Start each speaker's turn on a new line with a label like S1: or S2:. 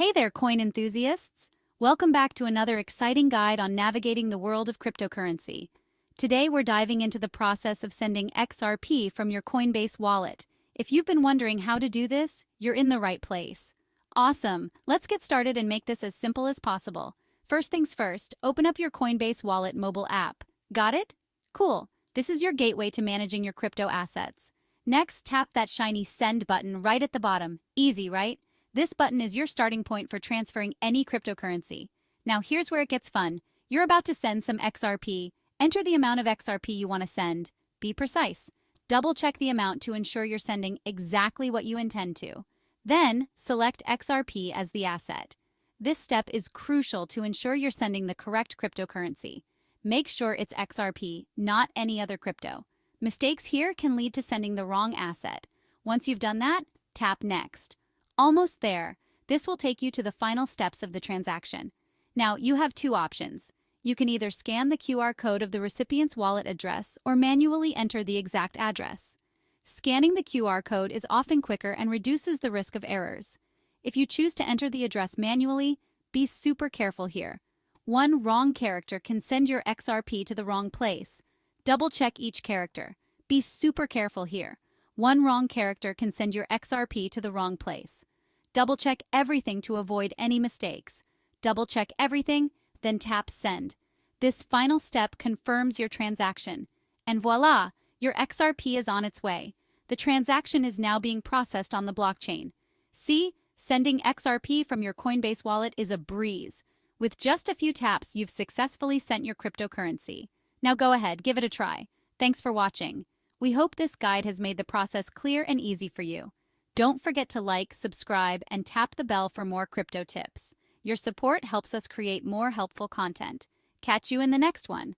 S1: Hey there, coin enthusiasts! Welcome back to another exciting guide on navigating the world of cryptocurrency. Today, we're diving into the process of sending XRP from your Coinbase wallet. If you've been wondering how to do this, you're in the right place. Awesome! Let's get started and make this as simple as possible. First things first, open up your Coinbase Wallet mobile app. Got it? Cool. This is your gateway to managing your crypto assets. Next, tap that shiny Send button right at the bottom. Easy, right? This button is your starting point for transferring any cryptocurrency. Now here's where it gets fun. You're about to send some XRP. Enter the amount of XRP you want to send. Be precise. Double check the amount to ensure you're sending exactly what you intend to. Then, select XRP as the asset. This step is crucial to ensure you're sending the correct cryptocurrency. Make sure it's XRP, not any other crypto. Mistakes here can lead to sending the wrong asset. Once you've done that, tap Next. Almost there. This will take you to the final steps of the transaction. Now, you have two options. You can either scan the QR code of the recipient's wallet address or manually enter the exact address. Scanning the QR code is often quicker and reduces the risk of errors. If you choose to enter the address manually, be super careful here. One wrong character can send your XRP to the wrong place. Double check each character. Be super careful here. One wrong character can send your XRP to the wrong place. Double check everything to avoid any mistakes. Double check everything, then tap Send. This final step confirms your transaction. And voila, your XRP is on its way. The transaction is now being processed on the blockchain. See, sending XRP from your Coinbase wallet is a breeze. With just a few taps, you've successfully sent your cryptocurrency. Now go ahead, give it a try. Thanks for watching. We hope this guide has made the process clear and easy for you. Don't forget to like, subscribe, and tap the bell for more crypto tips. Your support helps us create more helpful content. Catch you in the next one.